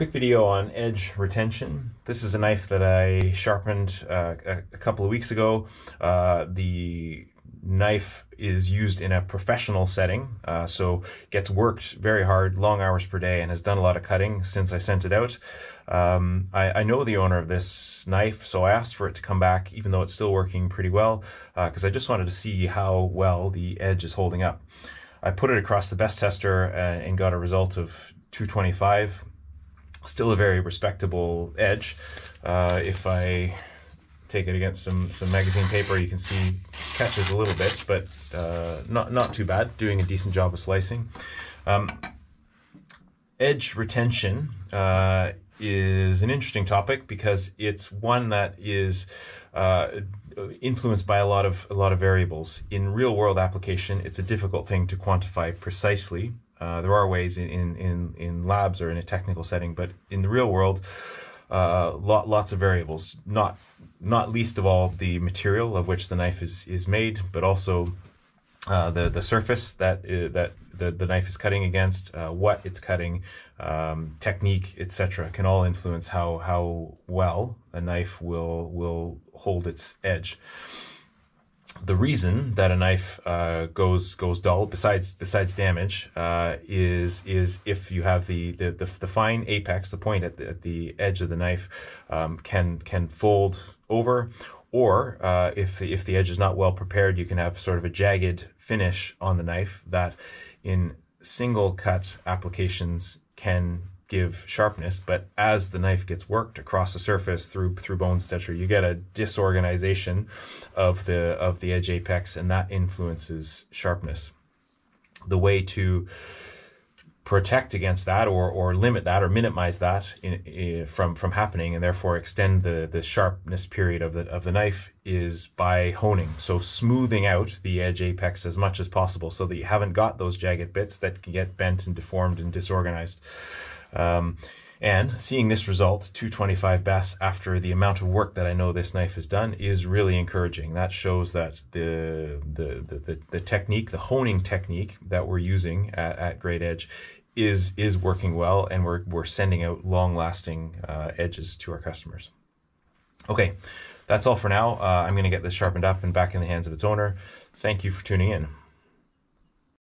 Quick video on edge retention. This is a knife that I sharpened uh, a, couple of weeks ago. Uh, the knife is used in a professional setting, uh, so gets worked very hard, long hours per day, and has done a lot of cutting since I sent it out. Um, I, I, know the owner of this knife, so I asked for it to come back, even though it's still working pretty well, because uh, I just wanted to see how well the edge is holding up. I put it across the BESS tester uh, and got a result of 225 still a very respectable edge. Uh, if I take it against some some magazine paper, you can see catches a little bit, but uh, not not too bad. Doing a decent job of slicing. Um, edge retention uh, is an interesting topic because it's one that is uh, influenced by a lot of a lot of variables. In real world application, it's a difficult thing to quantify precisely. Uh, there are ways in, in, in labs or in a technical setting, but in the real world, uh, lot, lots of variables. Not not least of all the material of which the knife is is made, but also uh, the the surface that uh, that the, the knife is cutting against, uh, what it's cutting, um, technique, etc., can all influence how how well a knife will will hold its edge the reason that a knife uh, goes goes dull, besides besides damage, uh, is is if you have the, the the, the, fine apex, the point at the, at the edge of the knife, um, can can fold over, or uh, if if the edge is not well prepared, you can have sort of a jagged finish on the knife that, in single cut applications, can give sharpness, but as the knife gets worked across the surface through through bones, etc., you get a disorganization of the of the edge apex, and that influences sharpness. The way to protect against that or, or limit that or minimize that in, in, from from happening and therefore extend the the sharpness period of the of the knife is by honing so smoothing out the edge apex as much as possible so that you haven't got those jagged bits that can get bent and deformed and disorganized um, and seeing this result, 225 BESS after the amount of work that I know this knife has done is really encouraging. That shows that the the the, the, the technique, the honing technique that we're using at, at Great Edge is is working well and we're, we're sending out long lasting uh, edges to our customers. Okay, that's all for now. Uh, I'm going to get this sharpened up and back in the hands of its owner. Thank you for tuning in.